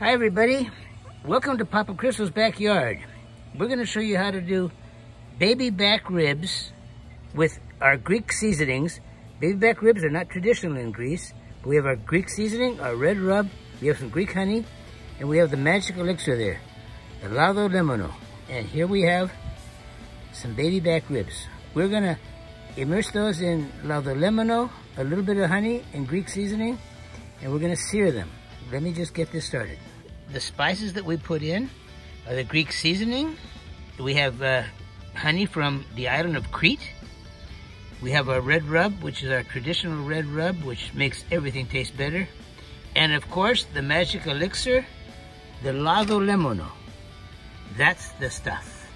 Hi everybody, welcome to Papa Cristo's Backyard. We're going to show you how to do baby back ribs with our Greek seasonings. Baby back ribs are not traditional in Greece, but we have our Greek seasoning, our red rub, we have some Greek honey, and we have the magic elixir there, the Lado Lemono. And here we have some baby back ribs. We're going to immerse those in Lado Lemono, a little bit of honey and Greek seasoning, and we're going to sear them. Let me just get this started the spices that we put in are the Greek seasoning. We have uh, honey from the island of Crete. We have our red rub, which is our traditional red rub, which makes everything taste better. And of course, the magic elixir, the Lado Lemono. That's the stuff.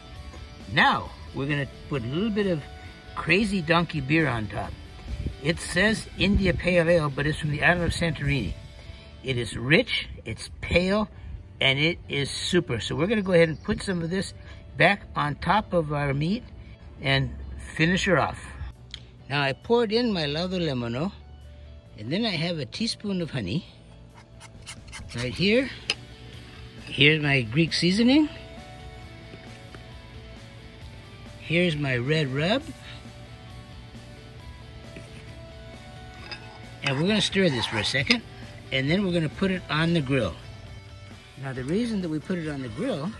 Now, we're gonna put a little bit of crazy donkey beer on top. It says India Pale Ale, but it's from the island of Santorini. It is rich, it's pale, and it is super. So we're gonna go ahead and put some of this back on top of our meat and finish her off. Now I poured in my Lado Lemono and then I have a teaspoon of honey right here. Here's my Greek seasoning. Here's my red rub. And we're gonna stir this for a second and then we're gonna put it on the grill. Now the reason that we put it on the grill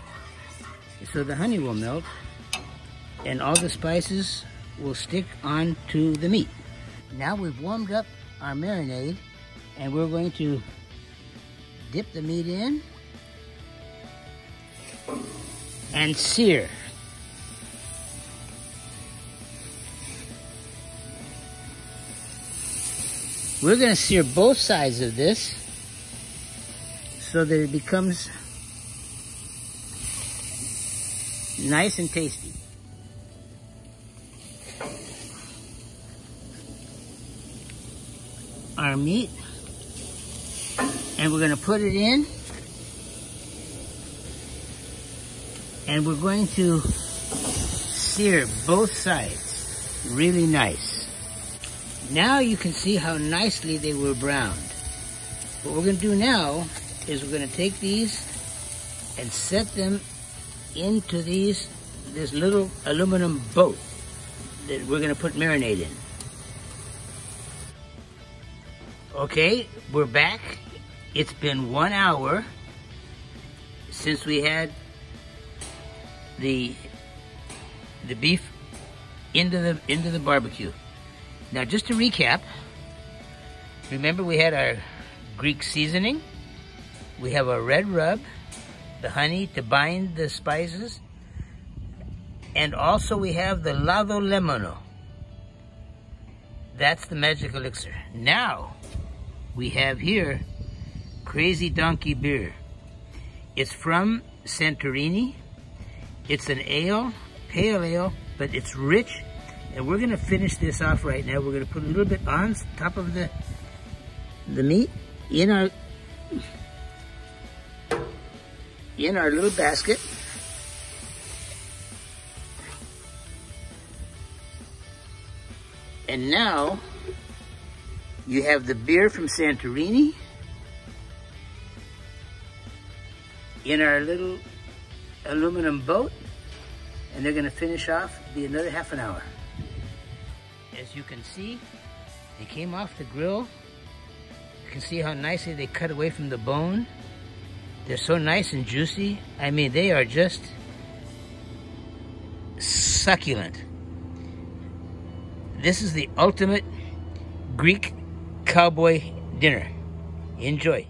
is so the honey will melt and all the spices will stick onto the meat. Now we've warmed up our marinade and we're going to dip the meat in and sear. We're going to sear both sides of this so that it becomes nice and tasty. Our meat, and we're gonna put it in, and we're going to sear both sides really nice. Now you can see how nicely they were browned. What we're gonna do now is we're going to take these and set them into these this little aluminum boat that we're going to put marinade in. Okay, we're back. It's been one hour since we had the the beef into the into the barbecue. Now just to recap, remember we had our Greek seasoning, we have a red rub, the honey to bind the spices, and also we have the Lado Lemono. That's the magic elixir. Now, we have here Crazy Donkey Beer. It's from Santorini. It's an ale, pale ale, but it's rich. And we're gonna finish this off right now. We're gonna put a little bit on top of the, the meat in our in our little basket. And now you have the beer from Santorini in our little aluminum boat. And they're gonna finish off, be another half an hour. As you can see, they came off the grill. You can see how nicely they cut away from the bone. They're so nice and juicy. I mean, they are just succulent. This is the ultimate Greek cowboy dinner. Enjoy.